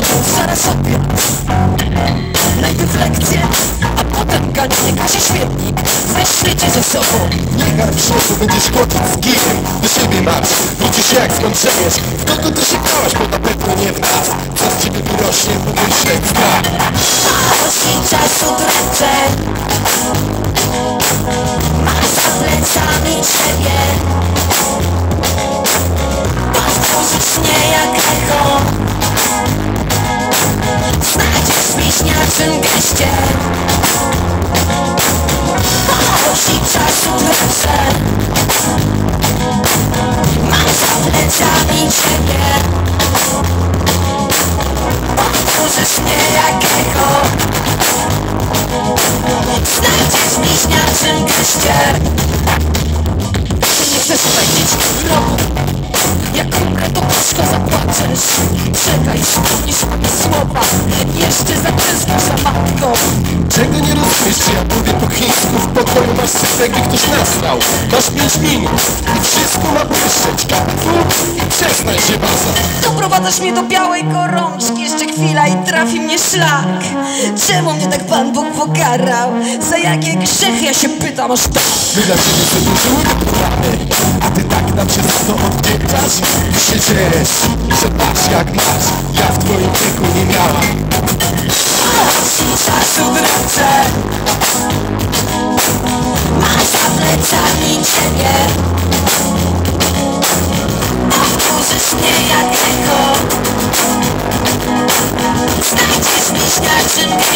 to zaraz obiad Najpierw lekcje, a potem ganianie Kasia Świetnik. Weźmiecie ze sobą. Nie garb się, będziesz chodzić z ginem Do siebie masz, wrócisz jak skończysz W kogo ty się grałaś, bo na pewno nie w nas. Co ciebie wyrośnie, pomyśleć tak Osi czasu dręczę Ty nie chcesz spędzić roku Jak umrę to ciężko zapłaczesz Czekaj, moje słowa Jeszcze zatęsknisz za matką Czego nie rozumiesz, ja mówię po chińsku? W pokoju masz syf, jakby ktoś nasrał Masz pięć minut i wszystko się baza Doprowadzasz mnie do białej gorączki. Jeszcze chwila i trafi mnie szlak. Czemu mnie tak Pan Bóg pokarał? Za jakie grzechy ja się pytam aż tak. My dla ciebie plany A ty tak nam się za to odwdzięczasz I się ciesz, że masz jak masz. Ja w twoim wieku nie miałam. Czasu w ręce Masz za plecami ciebie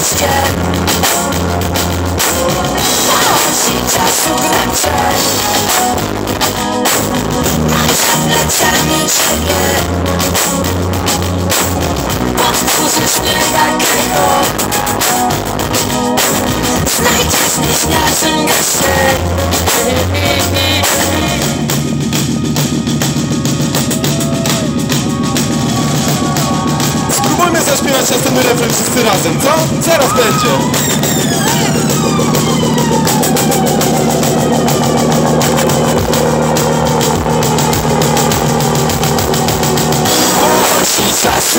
mieście Osi czasu w ręce Masz za plecami ciebie. Powtórzysz mnie jak echo zaśpiewać następny refren wszyscy razem, co? Zaraz będzie Osi czasu